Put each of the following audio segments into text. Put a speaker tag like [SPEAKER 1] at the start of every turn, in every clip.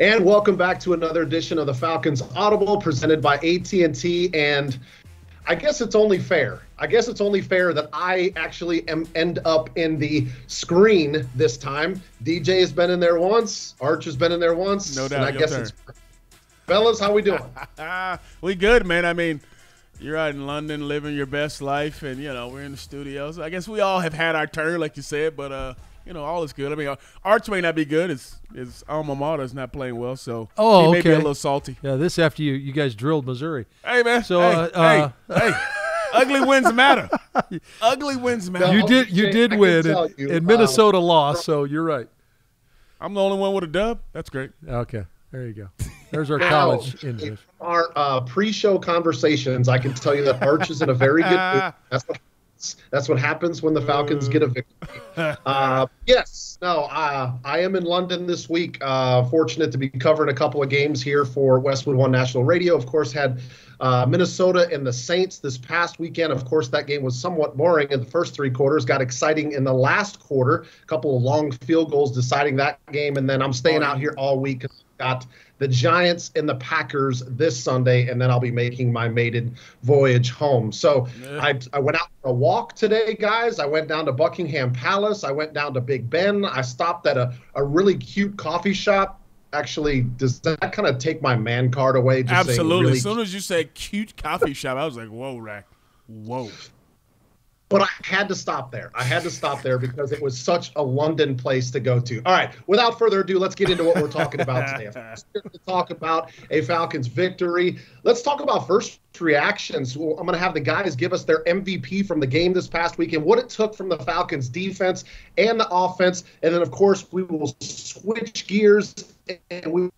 [SPEAKER 1] And welcome back to another edition of the Falcons Audible presented by AT&T and I guess it's only fair. I guess it's only fair that I actually am end up in the screen this time. DJ has been in there once, Arch has been in there once.
[SPEAKER 2] No doubt.
[SPEAKER 1] And I guess turn. it's Fellas, how we doing?
[SPEAKER 2] we good, man. I mean, you're out in London living your best life and you know, we're in the studios. I guess we all have had our turn like you said, but uh you know, all is good. I mean, Arch may not be good. His his alma mater is not playing well, so
[SPEAKER 3] oh,
[SPEAKER 2] he may
[SPEAKER 3] okay.
[SPEAKER 2] be a little salty.
[SPEAKER 3] Yeah, this after you you guys drilled Missouri.
[SPEAKER 2] Hey man,
[SPEAKER 3] so
[SPEAKER 2] hey,
[SPEAKER 3] uh,
[SPEAKER 2] hey, hey. ugly wins matter. ugly wins matter.
[SPEAKER 3] You did you did win, and, you, and Minnesota um, lost, so you're right.
[SPEAKER 2] I'm the only one with a dub. That's great.
[SPEAKER 3] Okay, there you go. There's our college English.
[SPEAKER 1] Our uh, pre-show conversations, I can tell you that Arch is in a very good mood. That's what that's what happens when the Falcons get a victory. Uh, yes, no, uh, I am in London this week. Uh, fortunate to be covering a couple of games here for Westwood One National Radio. Of course, had uh, Minnesota and the Saints this past weekend. Of course, that game was somewhat boring in the first three quarters. Got exciting in the last quarter. A couple of long field goals deciding that game, and then I'm staying out here all week. Got the Giants and the Packers this Sunday, and then I'll be making my maiden voyage home. So yeah. I, I went out for a walk today, guys. I went down to Buckingham Palace. I went down to Big Ben. I stopped at a, a really cute coffee shop. Actually, does that kind of take my man card away?
[SPEAKER 2] Absolutely.
[SPEAKER 1] Really
[SPEAKER 2] as soon as you said cute coffee shop, I was like, whoa, Rack. Whoa
[SPEAKER 1] but I had to stop there. I had to stop there because it was such a London place to go to. All right, without further ado, let's get into what we're talking about today. To talk about a Falcons victory. Let's talk about first reactions. I'm going to have the guys give us their MVP from the game this past weekend, what it took from the Falcons defense and the offense, and then of course we will switch gears and we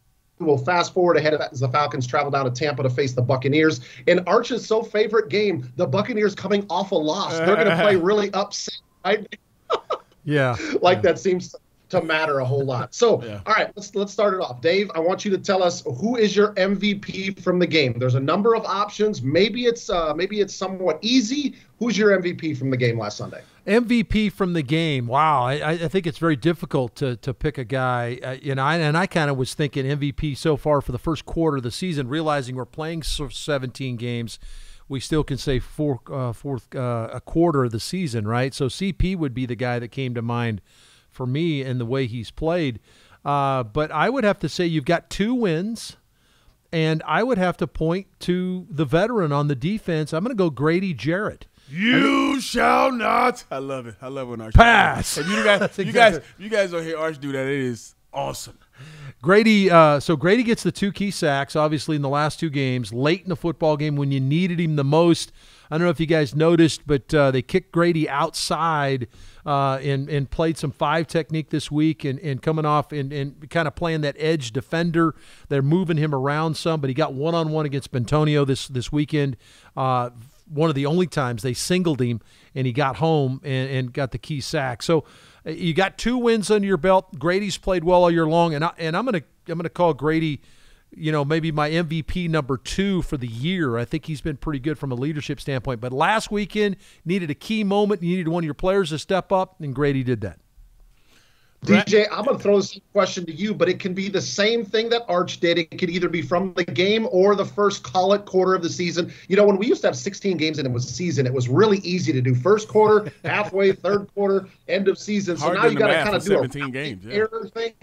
[SPEAKER 1] will fast forward ahead of that as the Falcons travel down to Tampa to face the Buccaneers. In Arch's so favorite game, the Buccaneers coming off a loss. They're going to play really upset, right?
[SPEAKER 3] yeah.
[SPEAKER 1] like
[SPEAKER 3] yeah.
[SPEAKER 1] that seems to matter a whole lot. So, yeah. all right, let's let's start it off. Dave, I want you to tell us who is your MVP from the game. There's a number of options. Maybe it's uh, maybe it's somewhat easy. Who's your MVP from the game last Sunday?
[SPEAKER 3] MVP from the game. Wow, I, I think it's very difficult to to pick a guy. Uh, you know, I, and I kind of was thinking MVP so far for the first quarter of the season, realizing we're playing 17 games. We still can say four, uh, fourth uh, a quarter of the season, right? So CP would be the guy that came to mind for me and the way he's played. Uh, but I would have to say you've got two wins, and I would have to point to the veteran on the defense. I'm going to go Grady Jarrett.
[SPEAKER 2] You shall not. I love it. I love when Arch
[SPEAKER 3] pass.
[SPEAKER 2] If you guys, you guys, you guys don't hear Arch do that. It is awesome.
[SPEAKER 3] Grady, uh, so Grady gets the two key sacks, obviously in the last two games, late in the football game when you needed him the most. I don't know if you guys noticed, but uh, they kicked Grady outside uh, and and played some five technique this week, and, and coming off and, and kind of playing that edge defender. They're moving him around some, but he got one on one against Bitonio this this weekend. Uh, one of the only times they singled him and he got home and, and got the key sack. So uh, you got two wins under your belt. Grady's played well all year long, and I, and I'm gonna I'm gonna call Grady, you know, maybe my MVP number two for the year. I think he's been pretty good from a leadership standpoint. But last weekend needed a key moment. You needed one of your players to step up, and Grady did that.
[SPEAKER 1] DJ, I'm going to throw this question to you, but it can be the same thing that Arch did. It could either be from the game or the first call it quarter of the season. You know, when we used to have 16 games and it was season, it was really easy to do first quarter, halfway, third quarter, end of season. So
[SPEAKER 2] Hard
[SPEAKER 1] now you got to kind of do
[SPEAKER 2] 17
[SPEAKER 1] a
[SPEAKER 2] games, yeah.
[SPEAKER 1] error thing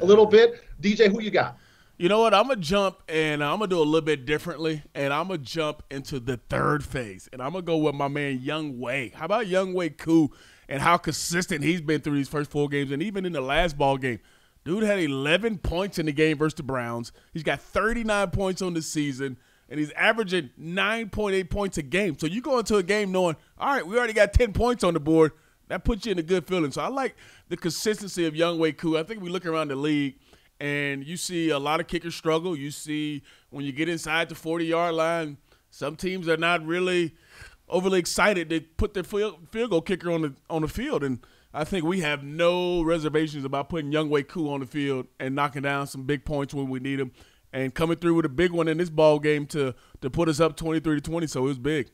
[SPEAKER 1] a little bit. DJ, who you got?
[SPEAKER 2] You know what? I'm gonna jump and I'm gonna do a little bit differently, and I'm gonna jump into the third phase, and I'm gonna go with my man Younghoe. How about Younghoe Koo? and how consistent he's been through these first four games and even in the last ball game. Dude had 11 points in the game versus the Browns. He's got 39 points on the season, and he's averaging 9.8 points a game. So you go into a game knowing, all right, we already got 10 points on the board. That puts you in a good feeling. So I like the consistency of Younghoe Koo. I think we look around the league and you see a lot of kickers struggle. You see when you get inside the 40 yard line, some teams are not really – overly excited to put their field, goal kicker on the on the field, and I think we have no reservations about putting Younghoe Koo on the field and knocking down some big points when we need them, and coming through with a big one in this ball game to to put us up twenty three to twenty. So it was big.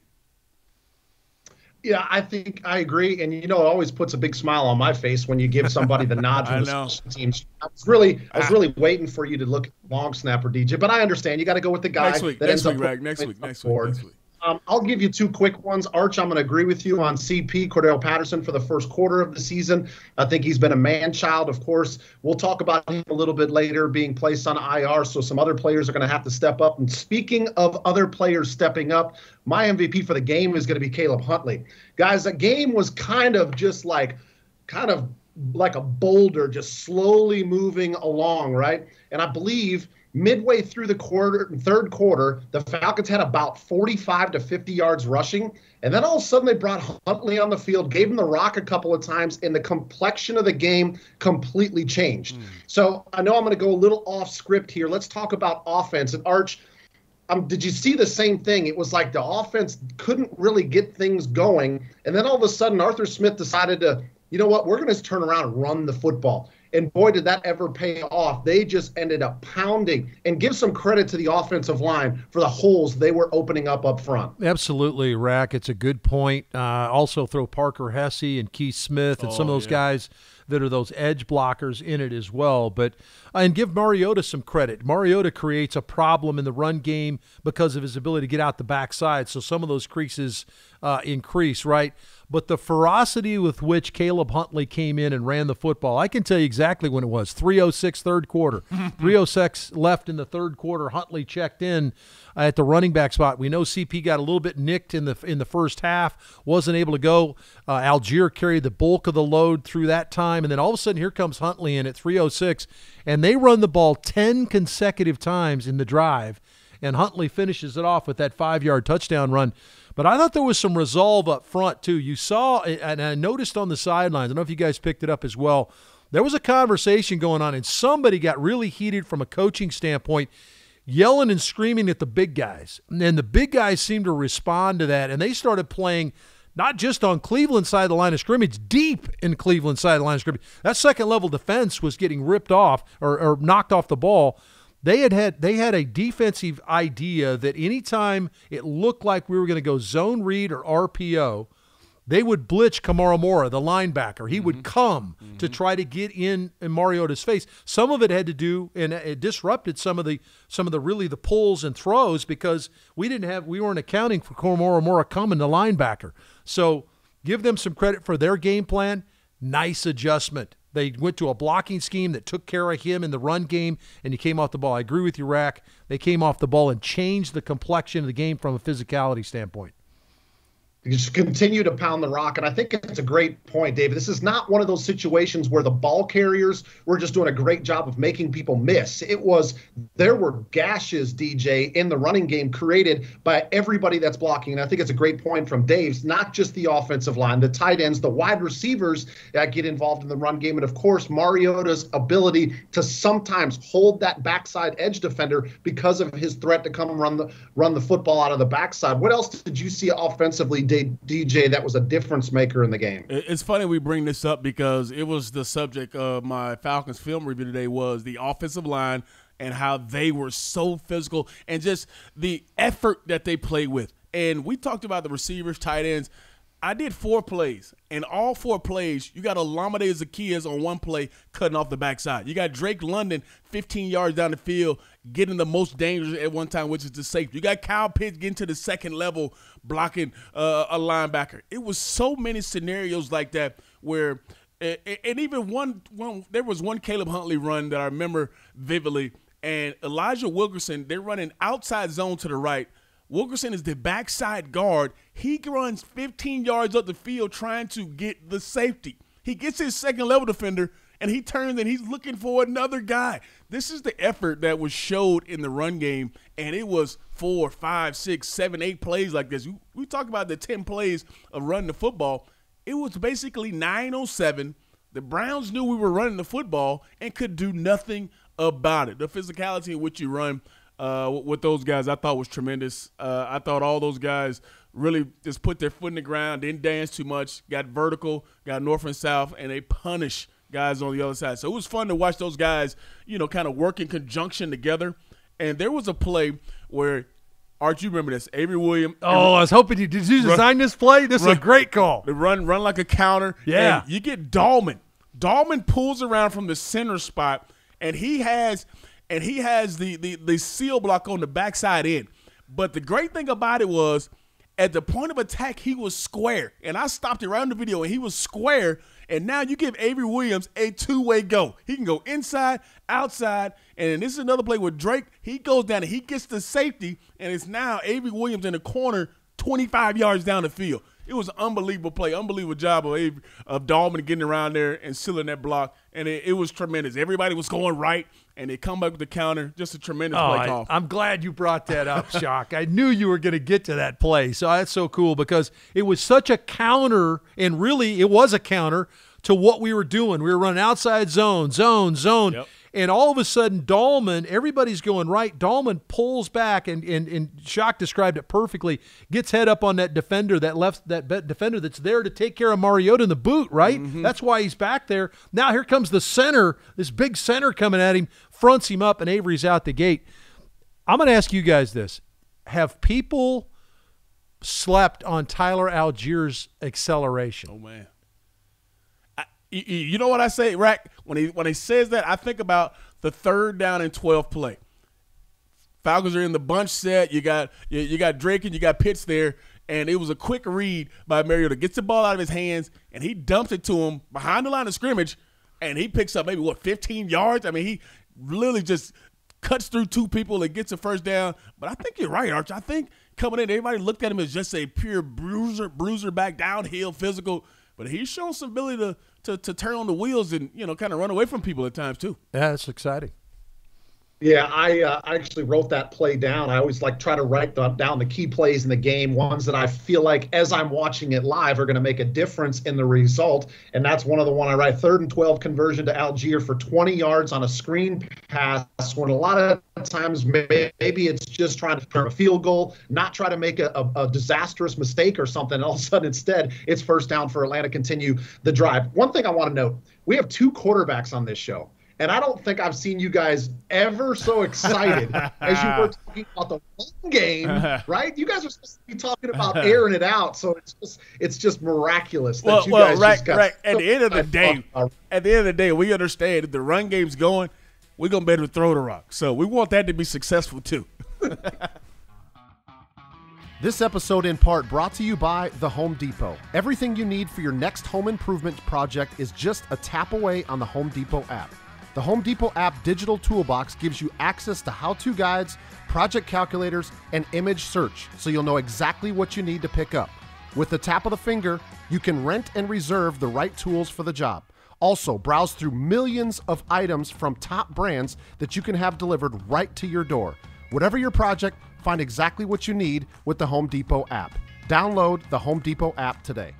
[SPEAKER 1] Yeah, I think I agree, and you know, it always puts a big smile on my face when you give somebody the nod from the special teams. I was really, I was ah. really waiting for you to look long snapper DJ, but I understand. You got to go with the guy
[SPEAKER 2] next week,
[SPEAKER 1] that
[SPEAKER 2] next
[SPEAKER 1] ends
[SPEAKER 2] week,
[SPEAKER 1] up
[SPEAKER 2] next week, next week, next week.
[SPEAKER 1] Um, I'll give you two quick ones. Arch, I'm going to agree with you on CP, Cordarrelle Patterson, for the first quarter of the season. I think he's been a man child, of course. We'll talk about him a little bit later being placed on IR, so some other players are going to have to step up. And speaking of other players stepping up, my MVP for the game is going to be Caleb Huntley. Guys, the game was kind of just like, kind of like a boulder, just slowly moving along, right? And I believe – midway through the quarter third quarter the falcons had about 45 to 50 yards rushing and then all of a sudden they brought huntley on the field gave him the rock a couple of times and the complexion of the game completely changed mm. so i know i'm going to go a little off script here let's talk about offense and arch um, did you see the same thing? It was like the offense couldn't really get things going. And then all of a sudden, Arthur Smith decided to, you know what, we're going to turn around and run the football. And boy, did that ever pay off. They just ended up pounding and give some credit to the offensive line for the holes they were opening up up front.
[SPEAKER 3] Absolutely, Rack. It's a good point. Uh, also, throw Parker Hesse and Keith Smith and oh, some of those yeah. guys that are those edge blockers in it as well. But uh, and give Mariota some credit. Mariota creates a problem in the run game because of his ability to get out the backside. So some of those creases uh, increase, right? But the ferocity with which Caleb Huntley came in and ran the football, I can tell you exactly when it was 306 third quarter. 306 left in the third quarter. Huntley checked in at the running back spot. We know CP got a little bit nicked in the in the first half, wasn't able to go. Uh, Allgeier carried the bulk of the load through that time, and then all of a sudden here comes Huntley in at 306, and they run the ball 10 consecutive times in the drive, and Huntley finishes it off with that five yard touchdown run. But I thought there was some resolve up front, too. You saw, and I noticed on the sidelines, I don't know if you guys picked it up as well, there was a conversation going on, and somebody got really heated from a coaching standpoint, yelling and screaming at the big guys. And the big guys seemed to respond to that, and they started playing not just on Cleveland side of the line of scrimmage, deep in Cleveland side of the line of scrimmage. That second level defense was getting ripped off or, or knocked off the ball they had had they had a defensive idea that anytime it looked like we were going to go zone read or RPO, they would blitz Koramoah, the linebacker. He mm-hmm. would come mm-hmm. to try to get in, in Mariota's face. Some of it had to do, and it disrupted some of the some of the really the pulls and throws because we didn't have we weren't accounting for Koramoah coming, the linebacker. So give them some credit for their game plan. Nice adjustment. They went to a blocking scheme that took care of him in the run game, and he came off the ball. I agree with you, Rack. They came off the ball and changed the complexion of the game from a physicality standpoint
[SPEAKER 1] just continue to pound the rock. And I think it's a great point, David. This is not one of those situations where the ball carriers were just doing a great job of making people miss. It was there were gashes, DJ, in the running game created by everybody that's blocking. And I think it's a great point from Dave's, not just the offensive line, the tight ends, the wide receivers that get involved in the run game. And of course, Mariota's ability to sometimes hold that backside edge defender because of his threat to come run the run the football out of the backside. What else did you see offensively? DJ that was a difference maker in the game.
[SPEAKER 2] It's funny we bring this up because it was the subject of my Falcons film review today was the offensive line and how they were so physical and just the effort that they play with. And we talked about the receivers, tight ends. I did four plays, and all four plays, you got Olamide Zaccheaus on one play cutting off the backside. You got Drake London 15 yards down the field getting the most dangerous at one time, which is the safety. You got Kyle Pitts getting to the second level blocking uh, a linebacker. It was so many scenarios like that where, and even one, one, there was one Caleb Huntley run that I remember vividly, and Elijah Wilkinson, they're running outside zone to the right – Wilkinson is the backside guard. He runs 15 yards up the field trying to get the safety. He gets his second level defender and he turns and he's looking for another guy. This is the effort that was showed in the run game, and it was four, five, six, seven, eight plays like this. We talk about the 10 plays of running the football. It was basically 907. The Browns knew we were running the football and could do nothing about it. The physicality in which you run uh, with those guys, I thought was tremendous. Uh, I thought all those guys really just put their foot in the ground, didn't dance too much, got vertical, got north and south, and they punish guys on the other side. So it was fun to watch those guys, you know, kind of work in conjunction together. And there was a play where Art, you remember this? Avery Williams.
[SPEAKER 3] Oh, I was hoping you did. You design this play? This is a great call.
[SPEAKER 2] They run run like a counter.
[SPEAKER 3] Yeah.
[SPEAKER 2] And you get Dalman. Dalman pulls around from the center spot, and he has and he has the the, the seal block on the backside end. But the great thing about it was at the point of attack, he was square. And I stopped it right on the video, and he was square. And now you give Avery Williams a two-way go. He can go inside, outside, and this is another play with Drake. He goes down and he gets the safety, and it's now Avery Williams in the corner, 25 yards down the field. It was an unbelievable play, unbelievable job of Avery, of Dalman getting around there and sealing that block, and it, it was tremendous. Everybody was going right, and they come back with the counter. Just a tremendous
[SPEAKER 3] Oh,
[SPEAKER 2] play
[SPEAKER 3] I,
[SPEAKER 2] call.
[SPEAKER 3] I'm glad you brought that up, Shock. I knew you were going to get to that play. So that's so cool because it was such a counter, and really it was a counter to what we were doing. We were running outside zone, zone, zone.
[SPEAKER 2] Yep.
[SPEAKER 3] And all of a sudden, Dalman, everybody's going right. Dalman pulls back, and, and, and Shock described it perfectly. Gets head up on that defender, that left that defender that's there to take care of Mariota in the boot, right? Mm-hmm. That's why he's back there. Now here comes the center, this big center coming at him, fronts him up, and Avery's out the gate. I'm going to ask you guys this: Have people slept on Tyler Allgeier's acceleration?
[SPEAKER 2] Oh man. You know what I say, Rack? When he when he says that, I think about the third down and twelve play. Falcons are in the bunch set. You got you, you got Drake and you got Pitts there, and it was a quick read by Mariota. Gets the ball out of his hands and he dumps it to him behind the line of scrimmage, and he picks up maybe what 15 yards. I mean, he literally just cuts through two people and gets a first down. But I think you're right, Arch. I think coming in, everybody looked at him as just a pure bruiser, bruiser back downhill, physical. But he's shown some ability to, to to turn on the wheels and you know kind of run away from people at times too.
[SPEAKER 3] Yeah, that's exciting.
[SPEAKER 1] Yeah, I uh, I actually wrote that play down. I always like try to write the, down the key plays in the game, ones that I feel like as I'm watching it live are going to make a difference in the result. And that's one of the one I write. Third and twelve conversion to Allgeier for 20 yards on a screen pass. When a lot of times may- maybe it's just trying to turn a field goal, not try to make a, a, a disastrous mistake or something. And all of a sudden, instead, it's first down for Atlanta. Continue the drive. One thing I want to note: we have two quarterbacks on this show. And I don't think I've seen you guys ever so excited as you were talking about the one game, right? You guys are supposed to be talking about airing it out, so it's just it's just miraculous that
[SPEAKER 2] Well,
[SPEAKER 1] you
[SPEAKER 2] well,
[SPEAKER 1] guys
[SPEAKER 2] right,
[SPEAKER 1] just got
[SPEAKER 2] right. At the end of the day, at the end of the day, we understand if the run game's going, we're gonna be able to throw the rock. So we want that to be successful too.
[SPEAKER 4] This episode, in part, brought to you by The Home Depot. Everything you need for your next home improvement project is just a tap away on the Home Depot app. The Home Depot app digital toolbox gives you access to how to guides, project calculators, and image search so you'll know exactly what you need to pick up. With the tap of the finger, you can rent and reserve the right tools for the job. Also, browse through millions of items from top brands that you can have delivered right to your door. Whatever your project, find exactly what you need with the Home Depot app. Download the Home Depot app today.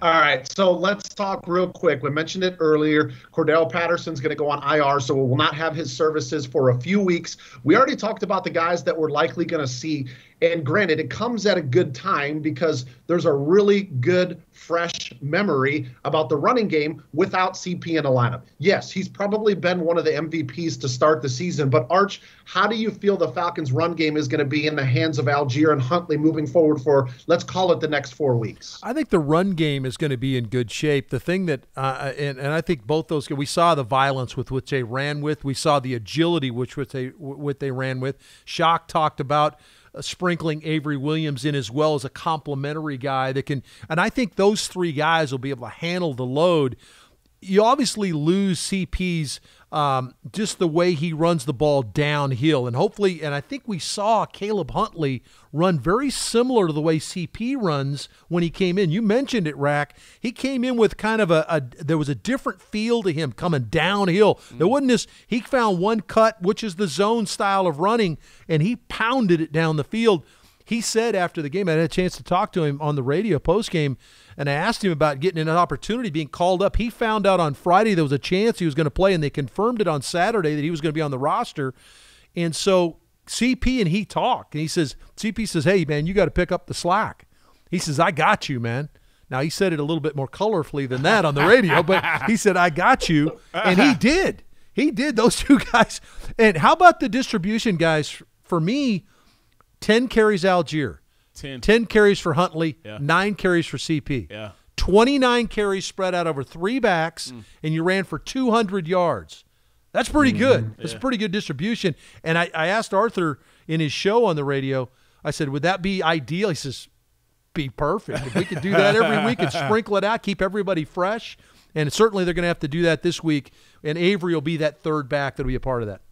[SPEAKER 1] All right, so let's talk real quick. We mentioned it earlier. Cordarrelle Patterson's going to go on IR, so we will not have his services for a few weeks. We already talked about the guys that we're likely going to see. And granted, it comes at a good time because there's a really good, fresh memory about the running game without CP in the lineup. Yes, he's probably been one of the MVPs to start the season, but Arch, how do you feel the Falcons' run game is going to be in the hands of Allgeier and Huntley moving forward for, let's call it the next four weeks?
[SPEAKER 3] I think the run game is going to be in good shape. The thing that, uh, and, and I think both those, we saw the violence with which they ran with. We saw the agility which which they what they ran with. Shock talked about uh, sprinkling Avery Williams in as well as a complementary guy that can, and I think those three guys will be able to handle the load. You obviously lose CP's um, just the way he runs the ball downhill, and hopefully, and I think we saw Caleb Huntley run very similar to the way CP runs when he came in. You mentioned it, Rack. He came in with kind of a, a there was a different feel to him coming downhill. There wasn't this. He found one cut, which is the zone style of running, and he pounded it down the field. He said after the game, I had a chance to talk to him on the radio post game, and I asked him about getting an opportunity, being called up. He found out on Friday there was a chance he was going to play, and they confirmed it on Saturday that he was going to be on the roster. And so CP and he talk, and he says, CP says, "Hey man, you got to pick up the slack." He says, "I got you, man." Now he said it a little bit more colorfully than that on the radio, but he said, "I got you," and he did. He did. Those two guys. And how about the distribution guys? For me, 10 carries Allgeier.
[SPEAKER 2] 10.
[SPEAKER 3] 10 carries for Huntley,
[SPEAKER 2] Yeah.
[SPEAKER 3] 9 carries for CP.
[SPEAKER 2] Yeah.
[SPEAKER 3] 29 carries spread out over three backs,
[SPEAKER 2] Mm.
[SPEAKER 3] and you ran for 200 yards. That's pretty
[SPEAKER 2] Mm-hmm.
[SPEAKER 3] good. That's a pretty good distribution. And I, I asked Arthur in his show on the radio, I said, would that be ideal? He says, be perfect. If we could do that every week and sprinkle it out, keep everybody fresh. And certainly they're going to have to do that this week. And Avery will be that third back that'll be a part of that.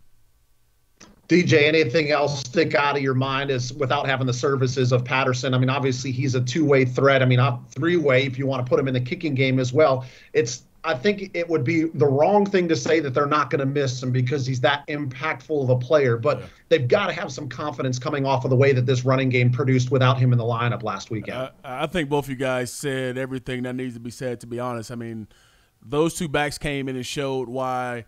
[SPEAKER 1] DJ, anything else stick out of your mind is without having the services of Patterson? I mean, obviously he's a two-way threat. I mean, three-way if you want to put him in the kicking game as well. It's I think it would be the wrong thing to say that they're not going to miss him because he's that impactful of a player. But yeah. they've got to have some confidence coming off of the way that this running game produced without him in the lineup last weekend.
[SPEAKER 2] Uh, I think both of you guys said everything that needs to be said. To be honest, I mean, those two backs came in and showed why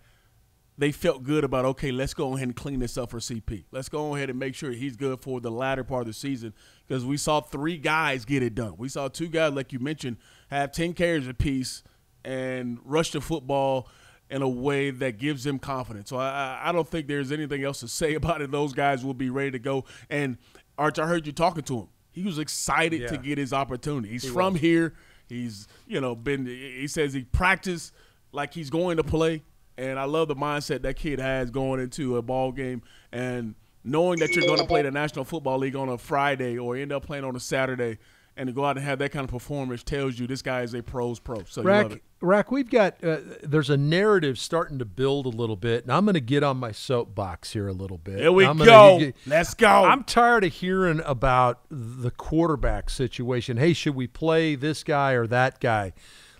[SPEAKER 2] they felt good about okay, let's go ahead and clean this up for CP. Let's go ahead and make sure he's good for the latter part of the season because we saw three guys get it done. We saw two guys, like you mentioned, have ten carries apiece and rush the football in a way that gives them confidence. So I, I don't think there's anything else to say about it. Those guys will be ready to go. And Arch, I heard you talking to him. He was excited
[SPEAKER 3] Yeah.
[SPEAKER 2] to get his opportunity. He's
[SPEAKER 3] He
[SPEAKER 2] from
[SPEAKER 3] was.
[SPEAKER 2] here. He's you know been. He says he practiced like he's going to play, and I love the mindset that kid has going into a ball game and knowing that you're going to play the National Football League on a Friday or end up playing on a Saturday. And to go out and have that kind of performance tells you this guy is a pros pro. So you love
[SPEAKER 3] Rack,
[SPEAKER 2] it.
[SPEAKER 3] Rack, we've got uh, there's a narrative starting to build a little bit, and I'm going to get on my soapbox here a little bit.
[SPEAKER 2] Here we
[SPEAKER 3] I'm gonna
[SPEAKER 2] go.
[SPEAKER 3] get-
[SPEAKER 2] Let's go.
[SPEAKER 3] I'm tired of hearing about the quarterback situation. Hey, should we play this guy or that guy?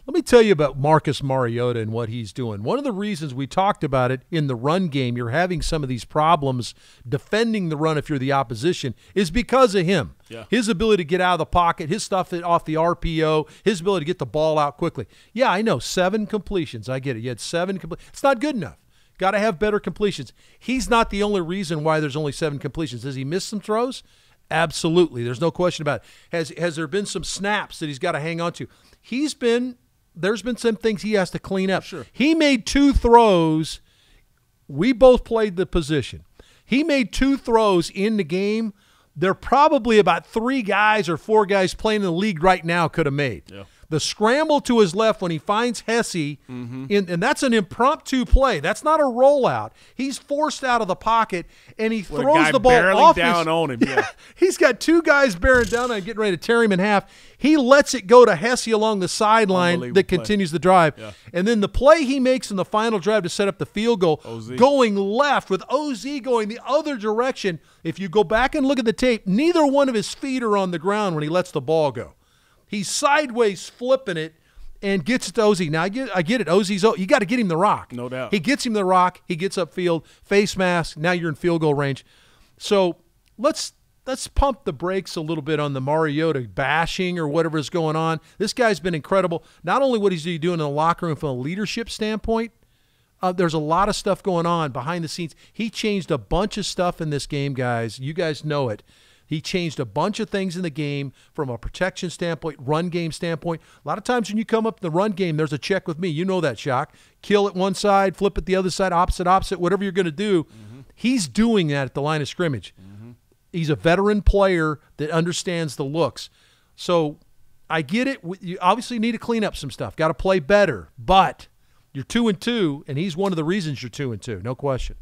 [SPEAKER 3] Let me tell you about Marcus Mariota and what he's doing. One of the reasons we talked about it in the run game, you're having some of these problems defending the run if you're the opposition, is because of him.
[SPEAKER 2] Yeah.
[SPEAKER 3] His ability to get out of the pocket, his stuff off the RPO, his ability to get the ball out quickly. Yeah, I know, seven completions. I get it. You had seven completions. It's not good enough. Got to have better completions. He's not the only reason why there's only seven completions. Does he miss some throws? Absolutely. There's no question about it. Has has there been some snaps that he's got to hang on to? He's been there's been some things he has to clean up.
[SPEAKER 2] Sure.
[SPEAKER 3] He made two throws. We both played the position. He made two throws in the game. There are probably about three guys or four guys playing in the league right now could have made.
[SPEAKER 2] Yeah.
[SPEAKER 3] The scramble to his left when he finds Hesse,
[SPEAKER 2] Mm-hmm.
[SPEAKER 3] in, and that's an impromptu play. That's not a rollout. He's forced out of the pocket, and he
[SPEAKER 2] a
[SPEAKER 3] throws the ball off
[SPEAKER 2] down
[SPEAKER 3] his-
[SPEAKER 2] on him, yeah.
[SPEAKER 3] He's got two guys bearing down on him, getting ready to tear him in half. He lets it go to Hesse along the sideline that
[SPEAKER 2] play.
[SPEAKER 3] continues the drive.
[SPEAKER 2] Yeah.
[SPEAKER 3] And then the play he makes in the final drive to set up the field goal,
[SPEAKER 2] OZ.
[SPEAKER 3] going left with OZ going the other direction. If you go back and look at the tape, neither one of his feet are on the ground when he lets the ball go. He's sideways flipping it and gets it to OZ. Now I get I get it. OZ's you got to get him the rock.
[SPEAKER 2] No doubt.
[SPEAKER 3] He gets him the rock. He gets upfield, face mask. Now you're in field goal range. So let's let's pump the brakes a little bit on the Mariota bashing or whatever is going on. This guy's been incredible. Not only what he's doing in the locker room from a leadership standpoint, uh, there's a lot of stuff going on behind the scenes. He changed a bunch of stuff in this game, guys. You guys know it. He changed a bunch of things in the game from a protection standpoint, run game standpoint. A lot of times when you come up in the run game, there's a check with me. You know that, Shock. Kill it one side, flip it the other side, opposite, opposite, whatever you're going to do. Mm-hmm. He's doing that at the line of scrimmage. Mm-hmm. He's a veteran player that understands the looks. So I get it. You obviously need to clean up some stuff. Got to play better, but you're two and two, and he's one of the reasons you're two and two. No question.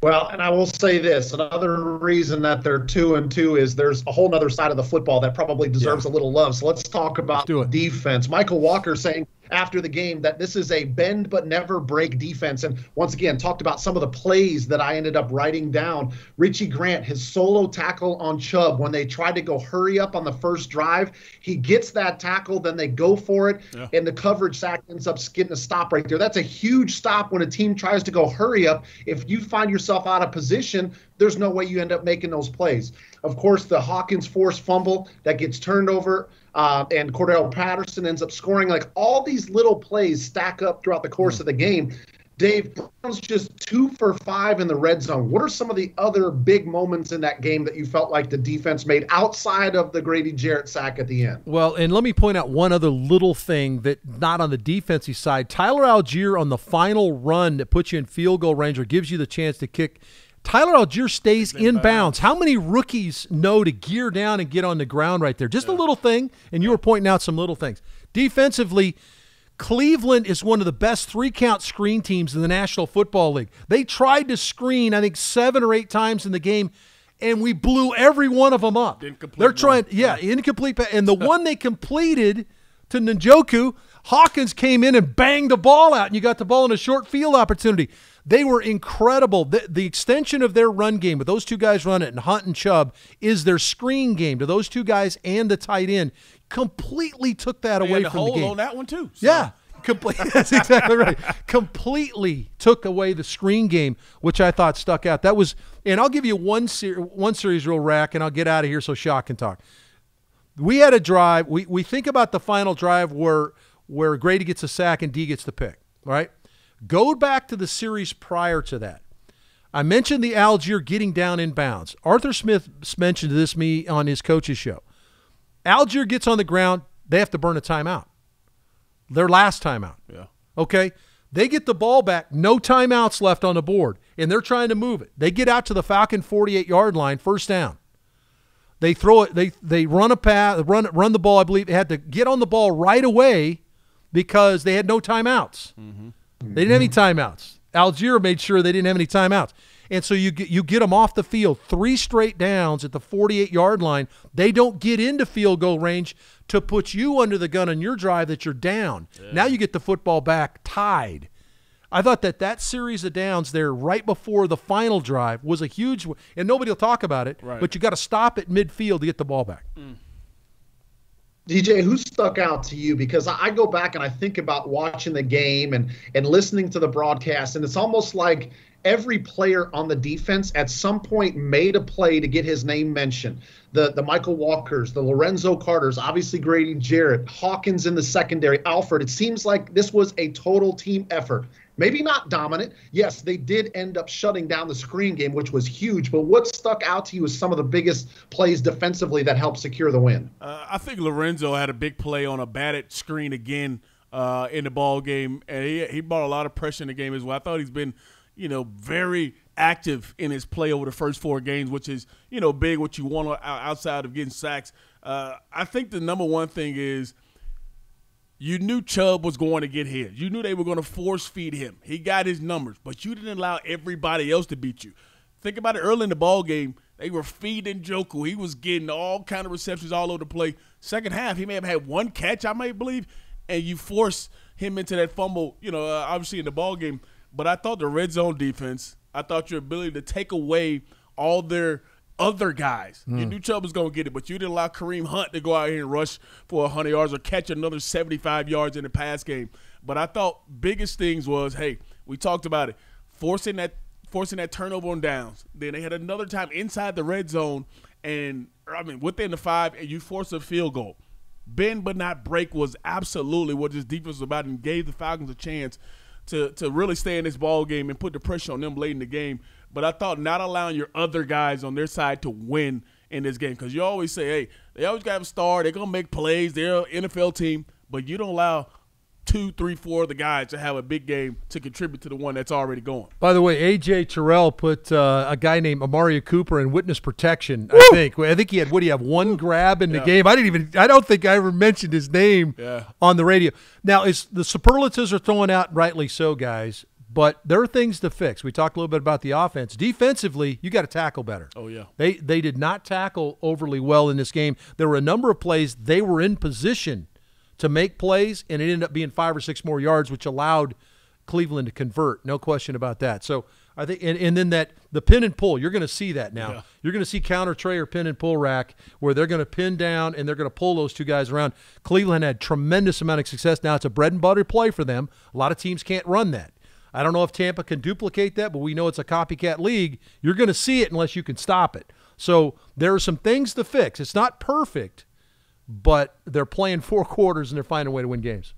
[SPEAKER 1] Well, and I will say this: another reason that they're two and two is there's a whole other side of the football that probably deserves a little love. So let's talk about
[SPEAKER 3] it.
[SPEAKER 1] defense. Mykal Walker saying after the game that this is a bend but never break defense, and once again talked about some of the plays that I ended up writing down. Richie Grant, his solo tackle on Chubb when they tried to go hurry up on the first drive, he gets that tackle, then they go for it,
[SPEAKER 2] Yeah.
[SPEAKER 1] and the coverage sack ends up getting a stop right there. That's a huge stop when a team tries to go hurry up. If you find yourself out of position, there's no way you end up making those plays. Of course, the Hawkins forced fumble that gets turned over, uh, and Cordarrelle Patterson ends up scoring. Like all these little plays stack up throughout the course of the game. Dave Brown's just two for five in the red zone. What are some of the other big moments in that game that you felt like the defense made outside of the Grady Jarrett sack at the end?
[SPEAKER 3] Well, and let me point out one other little thing that not on the defensive side. Tyler Allgeier on the final run that puts you in field goal range or gives you the chance to kick Tyler Allgeier stays in bounds. How many rookies know to gear down and get on the ground right there? Just a little thing, and you were pointing out some little things. Defensively, Cleveland is one of the best three count screen teams in the National Football League. They tried to screen, I think, seven or eight times in the game, and we blew every one of them up.
[SPEAKER 2] Incomplete
[SPEAKER 3] They're trying,
[SPEAKER 2] one.
[SPEAKER 3] yeah, incomplete. And the one they completed to Njoku, Hawkins came in and banged the ball out, and you got the ball in a short field opportunity. They were incredible. The, the extension of their run game with those two guys run it and Hunt and Chubb is their screen game to those two guys and the tight end. Completely took that
[SPEAKER 2] They
[SPEAKER 3] away from the
[SPEAKER 2] hold
[SPEAKER 3] game.
[SPEAKER 2] on that one too. So-
[SPEAKER 3] Yeah. Complete, that's exactly right. Completely took away the screen game, which I thought stuck out. That was, and I'll give you one ser- one series real rack, and I'll get out of here so Shaw can talk. We had a drive. We we think about the final drive where where Grady gets a sack and D gets the pick. Right. Go back to the series prior to that. I mentioned the Allgeier getting down in bounds. Arthur Smith mentioned this me on his coach's show. Allgeier gets on the ground. They have to burn a timeout their last timeout.
[SPEAKER 2] Yeah.
[SPEAKER 3] Okay. They get the ball back, no timeouts left on the board, and they're trying to move it. They get out to the Falcon 48 yard line, first down. They throw it, they they run a pass, run run the ball. I believe they had to get on the ball right away because they had no timeouts. Mm-hmm. They didn't have any timeouts. Allgeier made sure they didn't have any timeouts. And so you get you get them off the field, three straight downs at the 48 yard line. They don't get into field goal range to put you under the gun on your drive that you're down. Now you get the football back tied. I thought that that series of downs there right before the final drive was a huge, and nobody will talk about it.
[SPEAKER 2] Right.
[SPEAKER 3] But you got to stop at midfield to get the ball back. Mm.
[SPEAKER 1] DJ, who stuck out to you? Because I go back and I think about watching the game and and listening to the broadcast, and it's almost like every player on the defense at some point made a play to get his name mentioned. The the Mykal Walkers, the Lorenzo Carters, obviously Grady Jarrett, Hawkins in the secondary, Alford. It seems like this was a total team effort. Maybe not dominant. Yes, they did end up shutting down the screen game, which was huge. But what stuck out to you as some of the biggest plays defensively that helped secure the win?
[SPEAKER 2] Uh, I think Lorenzo had a big play on a batted screen again uh, in the ball game, and he he brought a lot of pressure in the game as well. I thought he's been, you know, very active in his play over the first four games, which is you know big. What you want outside of getting sacks. Uh, I think the number one thing is you knew Chubb was going to get his. You knew they were going to force feed him. He got his numbers, but you didn't allow everybody else to beat you. Think about it early in the ball game. They were feeding Joku. He was getting all kind of receptions all over the play. Second half, he may have had one catch, I might believe, and you force him into that fumble. You know, uh, obviously in the ball game. But I thought the red zone defense. I thought your ability to take away all their other guys. You hmm. knew Chubb was going to get it, but you didn't allow Kareem Hunt to go out here and rush for 100 yards or catch another 75 yards in the pass game. But I thought biggest things was, hey, we talked about it, forcing that forcing that turnover on downs. Then they had another time inside the red zone, and I mean within the five, and you force a field goal. Bend but not break was absolutely what this defense was about, and gave the Falcons a chance to to really stay in this ball game and put the pressure on them late in the game. But I thought not allowing your other guys on their side to win in this game because you always say, hey, they always got a star. They're gonna make plays. They're an NFL team, but you don't allow two, three, four of the guys to have a big game to contribute to the one that's already going.
[SPEAKER 3] By the way, AJ Terrell put uh, a guy named Amari Cooper in witness protection. I think. I think he had. What do you have? One grab in the
[SPEAKER 2] Yeah.
[SPEAKER 3] game. I didn't even. I don't think I ever mentioned his name
[SPEAKER 2] Yeah.
[SPEAKER 3] on the radio. Now, is the superlatives are throwing out rightly so, guys. But there are things to fix. We talked a little bit about the offense. Defensively, you got to tackle better.
[SPEAKER 2] Oh yeah.
[SPEAKER 3] They they did not tackle overly well in this game. There were a number of plays they were in position to make plays, and it ended up being five or six more yards, which allowed Cleveland to convert. No question about that. So I think, and, and then that the pin and pull, you're going to see that now.
[SPEAKER 2] Yeah.
[SPEAKER 3] You're going to see counter tray or pin and pull rack where they're going to pin down and they're going to pull those two guys around. Cleveland had tremendous amount of success. Now it's a bread and butter play for them. A lot of teams can't run that. I don't know if Tampa can duplicate that, but we know it's a copycat league. You're going to see it unless you can stop it. So there are some things to fix. It's not perfect, but they're playing four quarters and they're finding a way to win games.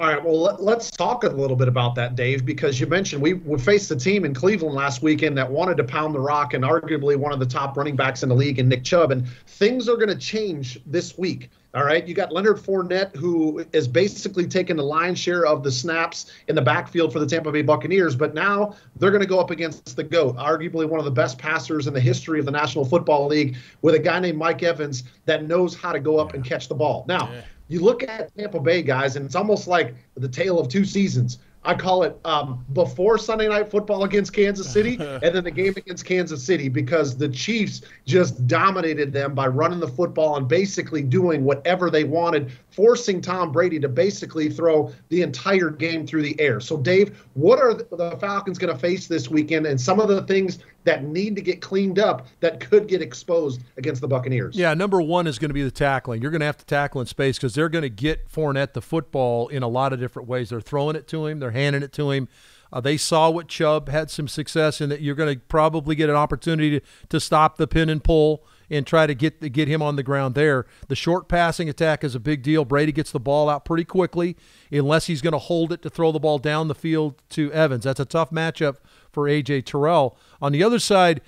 [SPEAKER 1] All right, well, let, let's talk a little bit about that, Dave, because you mentioned we, we faced a team in Cleveland last weekend that wanted to pound the rock and arguably one of the top running backs in the league in Nick Chubb, and things are going to change this week. All right, you got Leonard Fournette, who is basically taking the lion's share of the snaps in the backfield for the Tampa Bay Buccaneers, but now they're going to go up against the GOAT, arguably one of the best passers in the history of the National Football League, with a guy named Mike Evans that knows how to go up and catch the ball. Now, you look at Tampa Bay, guys, and it's almost like the tale of two seasons. I call it um, before Sunday Night Football against Kansas City, and then the game against Kansas City because the Chiefs just dominated them by running the football and basically doing whatever they wanted, forcing Tom Brady to basically throw the entire game through the air. So, Dave, what are the Falcons going to face this weekend, and some of the things that need to get cleaned up that could get exposed against the Buccaneers?
[SPEAKER 3] Yeah, number one is going to be the tackling. You're going to have to tackle in space because they're going to get Fournette the football in a lot of different ways. They're throwing it to him, they're handing it to him. Uh, they saw what Chubb had some success in that you're going to probably get an opportunity to, to stop the pin and pull and try to get get him on the ground there. The short passing attack is a big deal. Brady gets the ball out pretty quickly unless he's going to hold it to throw the ball down the field to Evans. That's a tough matchup for AJ Terrell. On the other side,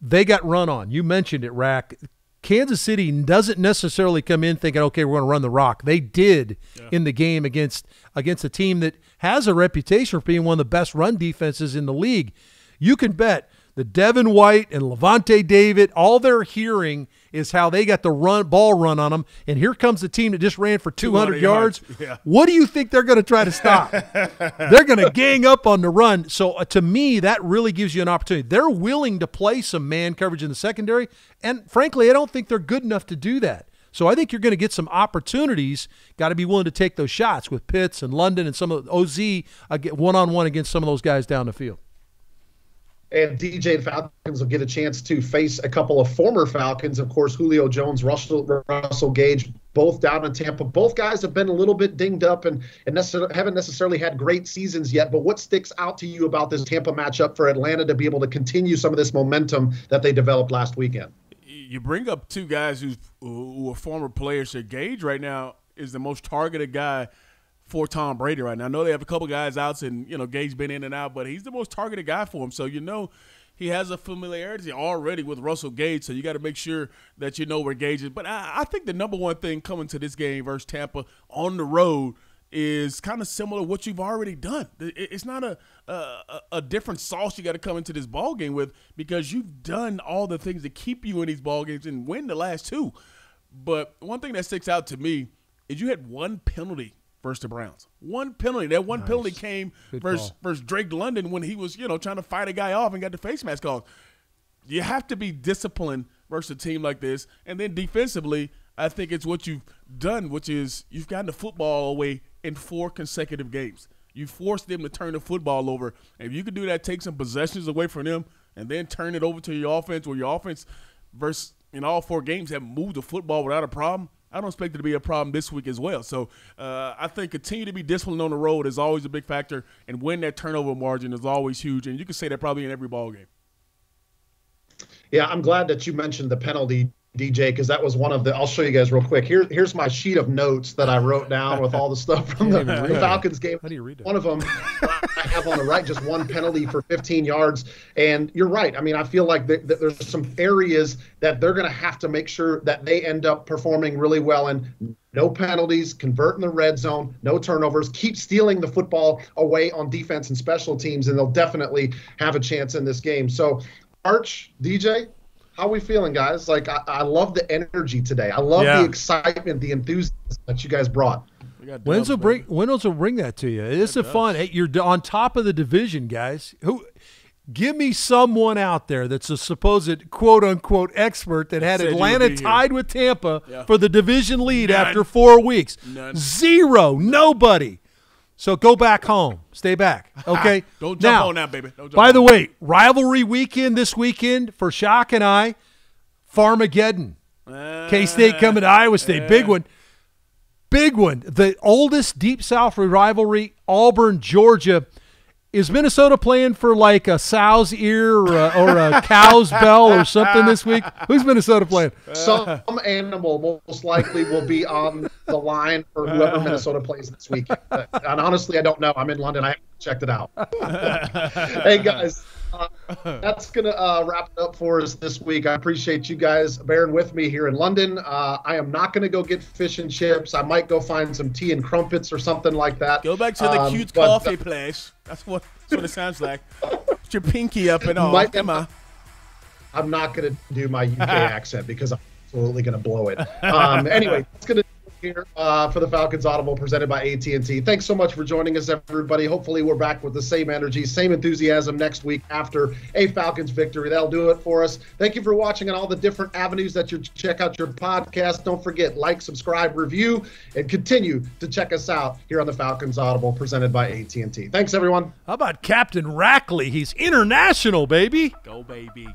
[SPEAKER 3] they got run on. You mentioned it, Rack. Kansas City doesn't necessarily come in thinking, okay, we're going to run the rock. They did yeah. in the game against against a team that has a reputation for being one of the best run defenses in the league. You can bet the Devin White and Lavonte David, all they're hearing is how they got the run ball run on them. And here comes the team that just ran for 200, 200 yards. yards. Yeah. What do you think they're going to try to stop? they're going to gang up on the run. So uh, to me, that really gives you an opportunity. They're willing to play some man coverage in the secondary. And frankly, I don't think they're good enough to do that. So I think you're going to get some opportunities. Got to be willing to take those shots with Pitts and London and some of OZ Get one on one against some of those guys down the field
[SPEAKER 1] and DJ Falcons will get a chance to face a couple of former Falcons. Of course, Julio Jones, Russell, Russell Gage, both down in Tampa. Both guys have been a little bit dinged up and, and haven't necessarily had great seasons yet. But what sticks out to you about this Tampa matchup for Atlanta to be able to continue some of this momentum that they developed last weekend?
[SPEAKER 2] You bring up two guys who's, who are former players. So Gage right now is the most targeted guy – for Tom Brady right now. I know they have a couple guys out, and you know Gage's been in and out, but he's the most targeted guy for him. So you know he has a familiarity already with Russell Gage, so you got to make sure that you know where Gage is. But I, I, think the number one thing coming to this game versus Tampa on the road is kind of similar to what you've already done. It's not a a, a different sauce you got to come into this ball game with because you've done all the things to keep you in these ball games and win the last two. But one thing that sticks out to me is you had one penalty versus the Browns. One penalty. That one nice. penalty came versus, versus Drake London when he was, you know, trying to fight a guy off and got the face mask off. You have to be disciplined versus a team like this. And then defensively, I think it's what you've done, which is you've gotten the football away in four consecutive games. You forced them to turn the football over. And if you could do that, take some possessions away from them and then turn it over to your offense where your offense versus in all four games have moved the football without a problem – I don't expect it to be a problem this week as well. So uh, I think continue to be disciplined on the road is always a big factor, and win that turnover margin is always huge. And you can say that probably in every ball game.
[SPEAKER 1] Yeah, I'm glad that you mentioned the penalty DJ, because that was one of the. I'll show you guys real quick. Here, here's my sheet of notes that I wrote down with all the stuff from the, the Falcons game.
[SPEAKER 3] How do you read it?
[SPEAKER 1] One of them I have on the right, just one penalty for 15 yards. And you're right. I mean, I feel like there's some areas that they're going to have to make sure that they end up performing really well in. No penalties, convert in the red zone, no turnovers, keep stealing the football away on defense and special teams, and they'll definitely have a chance in this game. So, Arch, DJ, how are we feeling, guys? Like, I, I love the energy today. I love yeah. the excitement, the enthusiasm that you guys brought.
[SPEAKER 3] When's will bring will bring that to you? It's a fun. Hey, you're on top of the division, guys. Who? Give me someone out there that's a supposed quote unquote expert that had Atlanta tied with Tampa yeah. for the division lead None. after four weeks.
[SPEAKER 2] None.
[SPEAKER 3] Zero. Nobody. So go back home. Stay back. Okay.
[SPEAKER 2] Don't jump now, on that, baby.
[SPEAKER 3] by the way, rivalry weekend this weekend for Shock and I, Farmageddon. Uh, K State coming to Iowa State. Big one. Big one. The oldest Deep South rivalry, Auburn, Georgia. Is Minnesota playing for like a sow's ear or a, or a cow's bell or something this week? Who's Minnesota playing?
[SPEAKER 1] Some animal most likely will be on the line for whoever Minnesota plays this week. And honestly, I don't know. I'm in London. I haven't checked it out. hey, guys uh, that's going to uh, wrap it up for us this week. I appreciate you guys bearing with me here in London. Uh, I am not going to go get fish and chips. I might go find some tea and crumpets or something like that.
[SPEAKER 2] Go back to the
[SPEAKER 1] Um,
[SPEAKER 2] cute
[SPEAKER 1] but,
[SPEAKER 2] coffee
[SPEAKER 1] uh,
[SPEAKER 2] place. That's what that's what it sounds like. Put your pinky up and all.
[SPEAKER 1] Might-
[SPEAKER 2] on.
[SPEAKER 1] I'm not going to do my UK accent because I'm absolutely going to blow it. Um, anyway, that's going to here uh, for the Falcons Audible presented by AT&T. Thanks so much for joining us, everybody. Hopefully, we're back with the same energy, same enthusiasm next week after a Falcons victory. That'll do it for us. Thank you for watching on all the different avenues that you check out your podcast. Don't forget like, subscribe, review, and continue to check us out here on the Falcons Audible presented by AT&T. Thanks, everyone.
[SPEAKER 3] How about Captain Rackley? He's international, baby.
[SPEAKER 2] Go baby.